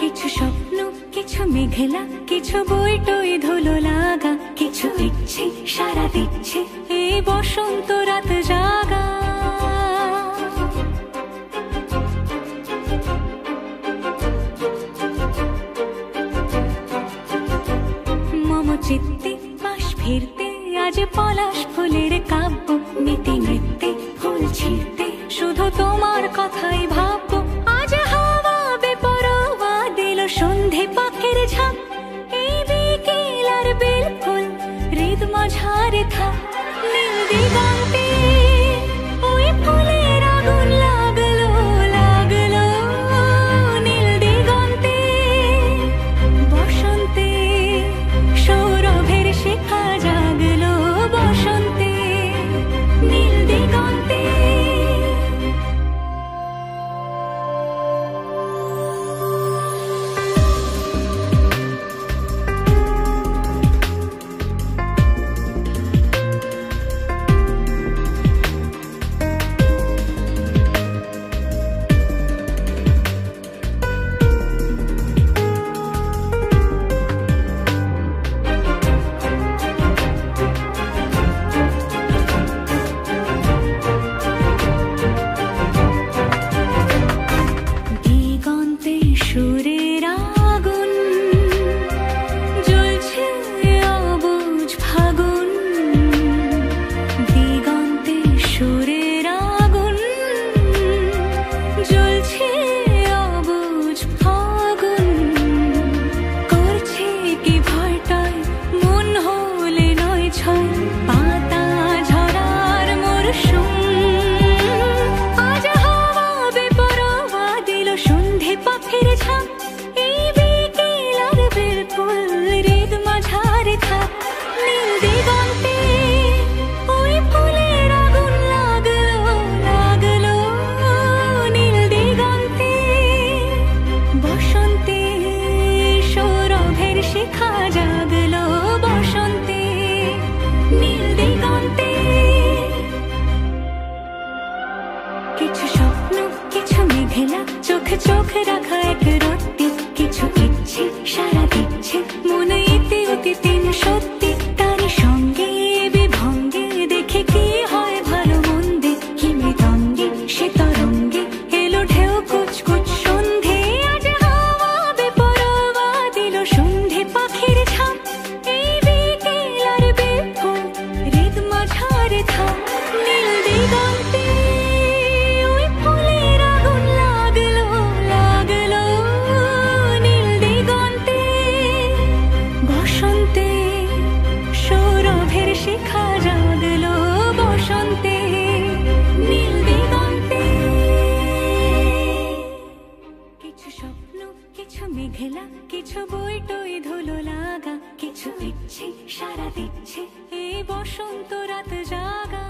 কিছু স্বপ্ন, কিছু মেঘলা, কিছু বই টই ধুলো লাগা, কিছু ইচ্ছে সারা দিচ্ছে এই বসন্ত রাত জাগা। মম চিত্তে পাশ ফিরতে আজ পলাশ ফুলের কাব্য, নীতি নৃত্যে ফুল ছিঁড়তে, শুধু তোমার কথাই ভাববো আজ হাওয়া বেপরোয়া দিল সন্ধে পাখির ঝাঁক এই বিকেল আর বিলকুল হৃদ মাঝারে থাক নীল দিগন্তে মেঘলা চোখ চোখ রাখা এক রত্তি কিছু ইচ্ছে সারা দিচ্ছে মনে ইতি অতি তিন সত্যি তারই সঙ্গে বিভঙ্গে দেখে কি হয় ভালো মন্দে কি মৃদঙ্গে সে তরঙ্গে এলো ঢেউ কুচকুচ সন্ধে আজ হাওয়া বেপরোয়া দিল সন্ধে পাখির ঝাঁক এই বিকেল আর বিপুল হৃদ মাঝারে থাক ভেলা কিছু বই টই ধুলো লাগা কিছু দিচ্ছি সারা দিচ্ছি এই বসন্ত রাত জাগা।